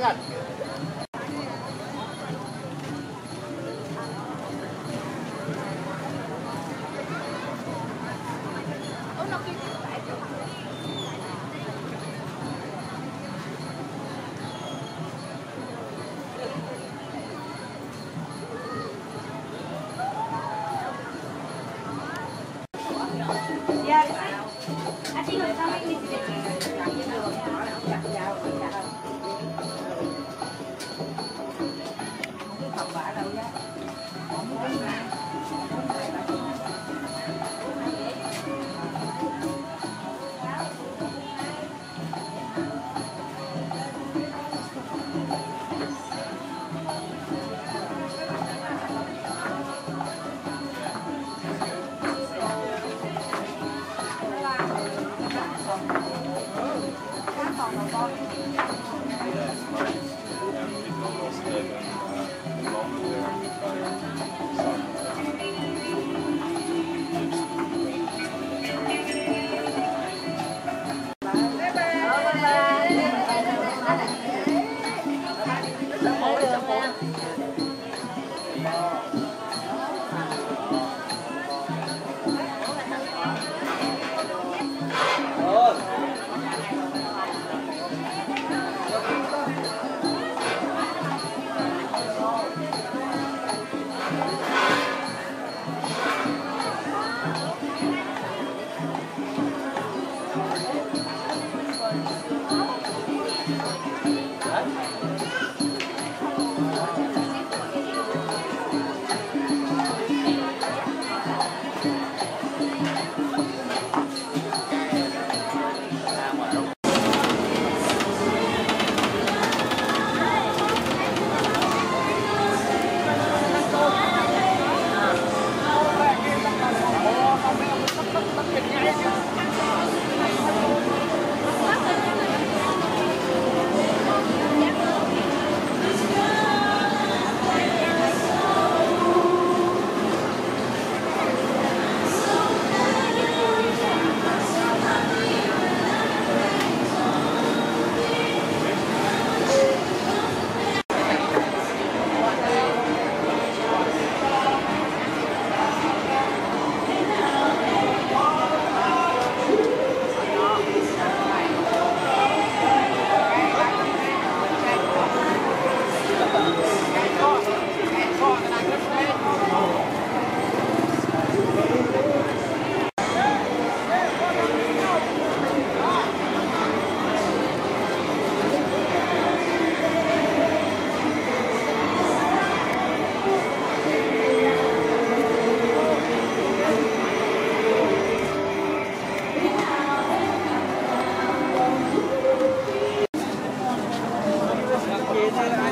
Yeah.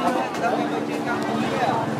Tapi bagian.